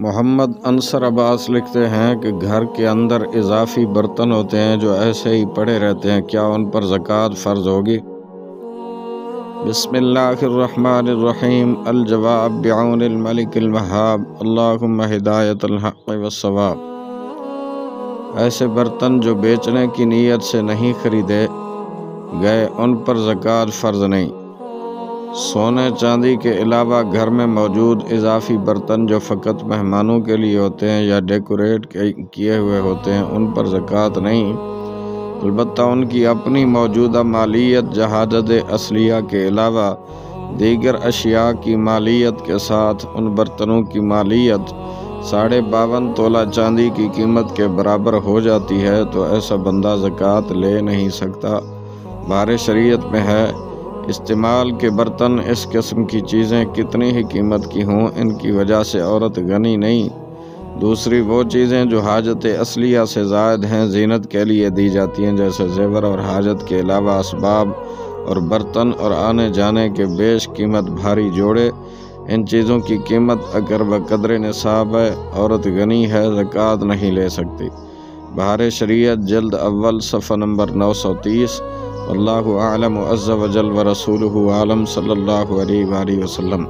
मोहम्मद अंसर अब्बास लिखते हैं कि घर के अंदर इजाफी बर्तन होते हैं जो ऐसे ही पड़े रहते हैं। क्या उन पर ज़क़़त फ़र्ज़ होगी? बसमीम अलजवाब बियानमलिकलवहाब अल्लाहुम्मा हिदायतलहक़ वसवाब ऐसे बर्तन जो बेचने की नीयत से नहीं खरीदे गए, उन पर ज़क़़त फ़र्ज़ नहीं। सोने चांदी के अलावा घर में मौजूद इजाफी बर्तन जो फ़कत मेहमानों के लिए होते हैं या डेकोरेट किए हुए होते हैं, उन पर ज़क़़त नहीं। अलबत् उनकी अपनी मौजूदा मालियत जहाजत असलिया के अलावा दीगर अशिया की मालियत के साथ उन बर्तनों की मालियत साढ़े बावन तोला चांदी की कीमत के बराबर हो जाती है तो ऐसा बंदा ज़क़़त ले नहीं सकता। बार शरीयत में है इस्तेमाल के बर्तन, इस किस्म की चीज़ें कितनी ही कीमत की हों, इनकी वजह से औरत गनी नहीं। दूसरी, वो चीज़ें जो हाजत असलिया से जायद हैं, जीनत के लिए दी जाती हैं, जैसे जेवर और हाजत के अलावा इसबाब और बर्तन और आने जाने के बेश कीमत भारी जोड़े। इन चीज़ों की कीमत अगर व कदर नसाब है, औरत गनी है, ज़क़़त नहीं ले सकती। बहार शरीयत, जल्द अव्वल, सफ़ा नंबर नौ सौ तीस अल्लाह आलम अज़्ज़ वजल व रसूल आलम सल्ला वसम